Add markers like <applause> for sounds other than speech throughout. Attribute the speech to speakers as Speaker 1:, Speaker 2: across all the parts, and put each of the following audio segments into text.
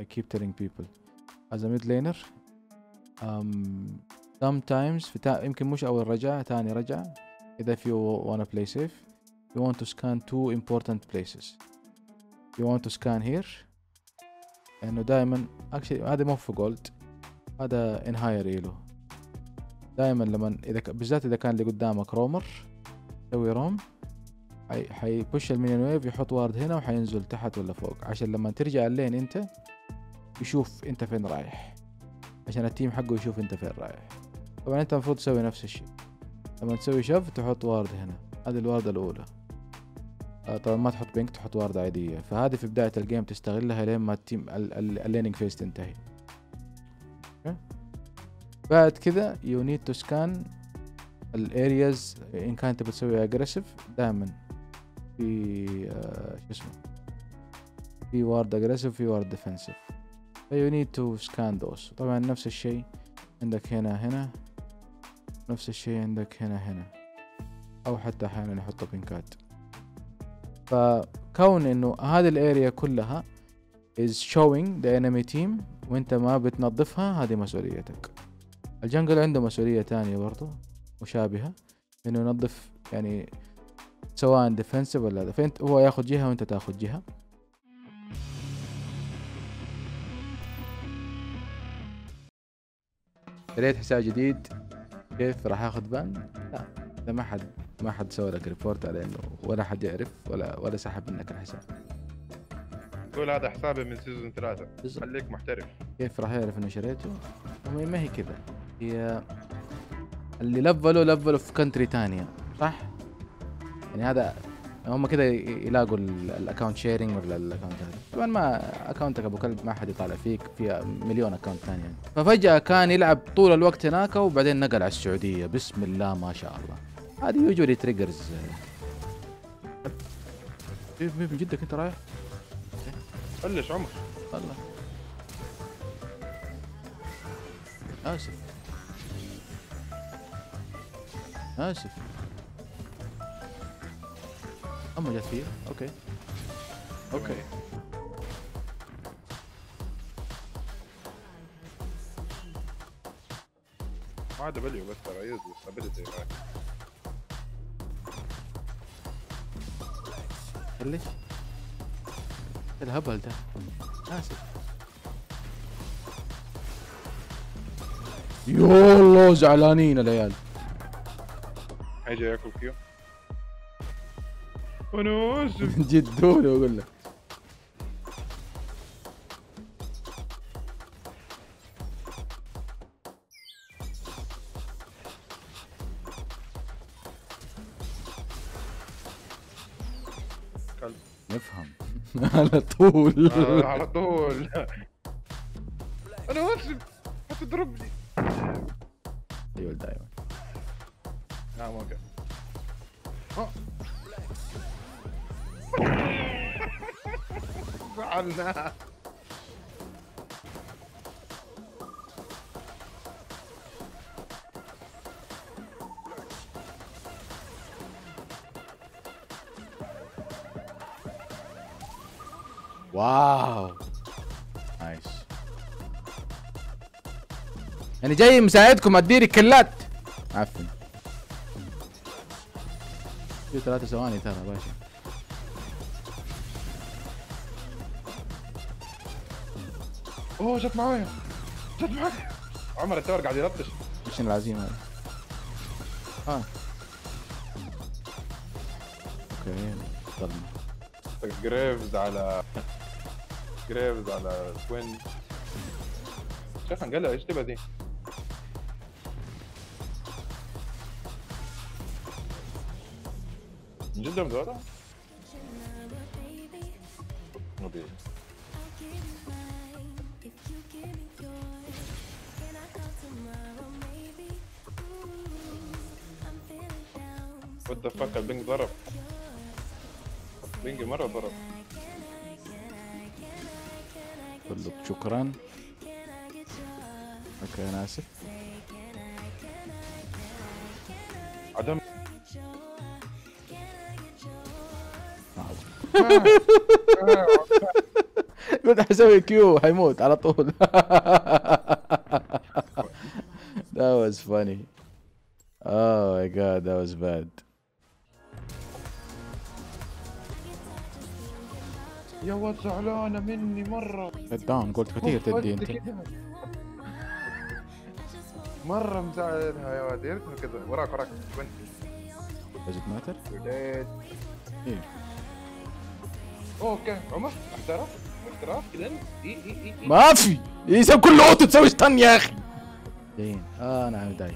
Speaker 1: I keep telling people. As a mid laner um, sometimes في تا... يمكن مش أول رجعة تاني رجعة إذا if you wanna play safe you want to scan two important places. You want to scan here لأنه دائما actually هذا مو في gold هذا in higher elo. دائما لما إذا. بالذات إذا كان اللي قدامك roamer تسوي roam حي... حي push ال minion wave يحط ward هنا وحينزل تحت ولا فوق. عشان لما ترجع ال lane أنت يشوف انت فين رايح عشان ال team حقه يشوف انت فين رايح. طبعا انت المفروض تسوي نفس الشيء. لما تسوي shove تحط ward هنا هذه الواردة الأولى. آه، طبعا ما تحط pink تحط واردة عادية. فهذه في بداية ال game تستغلها لين ما ال team ال laning phase تنتهي؟ بعد كذا you need to scan ال areas إن كان تبي تسوي aggressive دائما في آه، شو اسمه؟ في ward aggressive في ward defensive ف you need to scan those طبعا نفس الشيء عندك هنا هنا نفس الشيء عندك هنا هنا. أو حتى أحيانا يحطوا بينكات فكون إنه هذه ال area كلها is showing the enemy team وإنت ما بتنظفها هذه مسؤوليتك. ال jungle عنده مسؤولية تانية برضو مشابهة إنه ينظف يعني سواء defensive ولا هذا فإنت هو ياخذ جهة وإنت تاخذ جهة. شريت حساب جديد كيف راح آخذ ban؟ لا إذا ما حد ما حد سوى لك report على إنه ولا حد يعرف ولا ولا سحب منك الحساب
Speaker 2: تقول هذا حسابي من season ثلاثة. خليك محترف
Speaker 1: كيف راح يعرف إنه شريته؟ ما هي كذا هي اللي لفلوا لفلوا في كنتري تانية صح؟ يعني هذا هم كذا ي- يلاقوا الاكونت شيرنج ولا الاكونت هذا طبعا ما اكونتك أبو كلب ما حد يطالع فيك في مليون اكونت ثاني يعني. ففجأة كان يلعب طول الوقت هناك وبعدين نقل على السعودية. بسم الله ما شاء الله. هذه يوجولي تريجرز من جدك أنت رايح؟
Speaker 2: بلش عمر.
Speaker 1: والله آسف. آسف. أما جت فيه أوكي. أوكي.
Speaker 2: ما عاد بليو بس ترى يوزلس ابيلتي
Speaker 1: ليش؟ الهبل ده؟ آسف يولو زعلانين العيال.
Speaker 2: حيجي ياكل كيو. أنا اسف <laughs>
Speaker 1: جدوني أقول لك. نفهم. <laughs> على طول.
Speaker 2: آه، على طول. أنا اسف هتضربني
Speaker 1: أيوه دائما
Speaker 2: لا ما قال زعلنا
Speaker 1: واو. نايس. يعني جاي مساعدكم أديري كلات عفن في ثلاثة ثواني ترى باشا
Speaker 2: أوه جت معايا. جت معايا. عمر التور قاعد يلطش
Speaker 1: إيش العزيمة. هذه؟ آه أوكي ضربنا
Speaker 2: جريفز على جريفز على توين شيخ انقلع إيش تبى دي؟ من جد مدورة؟ نبي What the fuck ال ping ضرب. ping مرة ضرب.
Speaker 1: أقول لك شكرا. Okay أنا آسف.
Speaker 2: عدم. <laughs> <laughs>
Speaker 1: قلت حسوي Q حيموت على طول. <laughs> That was funny. Oh my god that was bad.
Speaker 2: يا ولد زعلانه مني مرة.
Speaker 1: داون قلت كثير تدي انت.
Speaker 2: مرة مزعلها يا ولد يا ريتني كذا وراك وراك. وين؟
Speaker 1: Does it matter.
Speaker 2: Okay عمر احتراف
Speaker 1: ما في. يسوي كله اوتو تسوي ستان يا أخي. جايين آه نعم داي.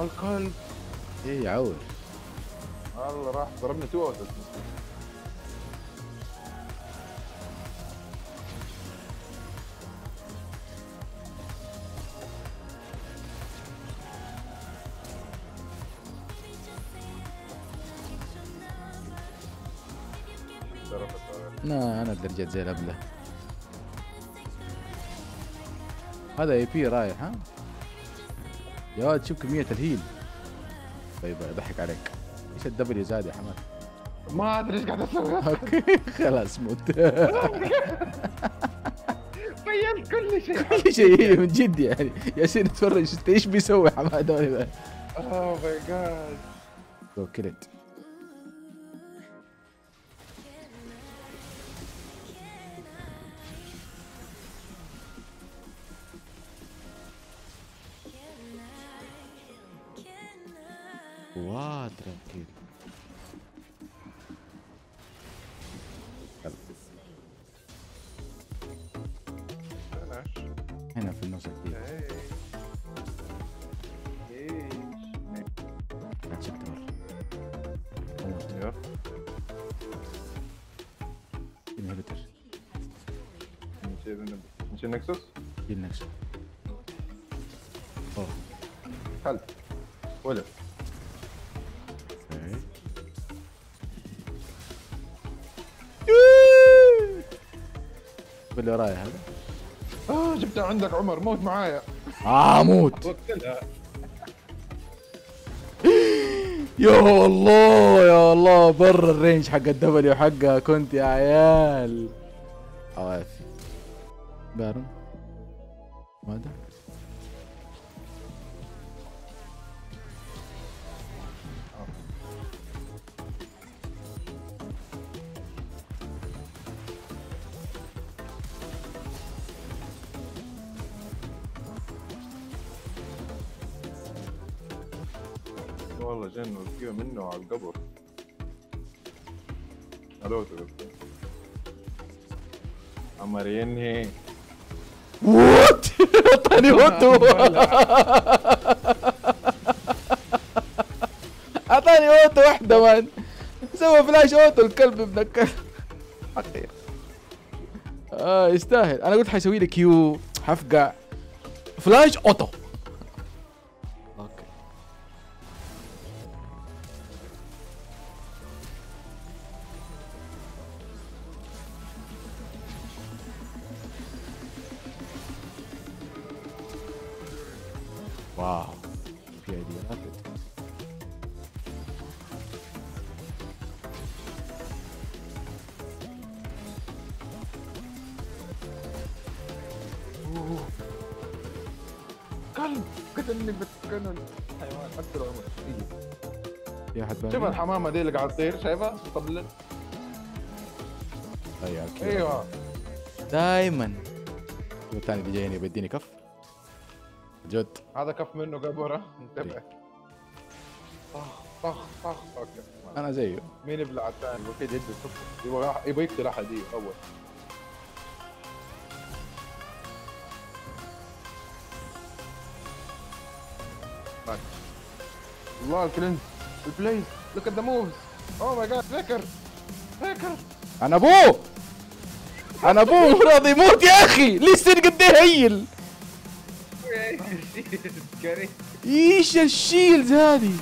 Speaker 2: الكلب
Speaker 1: إيه يعور
Speaker 2: الله راح ضربني تو
Speaker 1: لا أنا درجات زي الأبلة. هذا AP رايح ها؟ يا ولد شوف كمية ال heal. طيب أضحك عليك. إيش ال W زاد يا حماد
Speaker 2: ما أدري إيش قاعد أسوي. <laughs>
Speaker 1: Okay خلاص موت. <laughs>
Speaker 2: بينت كل شيء.
Speaker 1: كل شيء من جد يعني. ياسين تفرج انت إيش بيسوي حماد
Speaker 2: oh my god
Speaker 1: Go it. Quadra kill. هنا في النص كثير لا تشك تمر موت انهبيتر
Speaker 2: نكسس
Speaker 1: اوه
Speaker 2: ولا
Speaker 1: أوكي. باللي وراي هذا.
Speaker 2: آه جبتها عندك عمر موت معايا.
Speaker 1: آه موت.
Speaker 2: وقتلها.
Speaker 1: يا الله يا الله برا ال range حق ال W حقها كنت يا عيال. عوافي بارون. ماذا؟
Speaker 2: والله جن وكيو منه على القبر. ألو تقول عمر ينهي.
Speaker 1: وات اعطاني اوتو أعطاني أوتو واحدة مان سوى فلاش أوتو الكلب ابن الكلب آه يستاهل. أنا قلت حيسوي لي كيو حفقع فلاش أوتو. واو. في ايديا رابد
Speaker 2: كلب. قتلني بتكنن حيوان. أكثر عمر.
Speaker 1: في أحد
Speaker 2: شوف؟ الحمامة دي اللي قاعد تطير شايفها؟ طبل
Speaker 1: أيوه.
Speaker 2: أيوه.
Speaker 1: دايما. الثاني اللي جايني بيديني كف. جد.
Speaker 2: هذا كف منه قبره انتبه. طخ طخ طخ. أوكي.
Speaker 1: أنا زيه.
Speaker 2: مين يبلع الثاني؟ أكيد يدي صفر يبغى يبغى يقتل أحد إيه، أول. Nice. الله ال cleanse. ال play look at the moves oh my god
Speaker 1: Faker. Faker. أنا أبوه. أنا أبوه. راضي يموت يا أخي. لسه قد إيه heal؟ <laughs>
Speaker 2: إيش
Speaker 1: ال shields هذه؟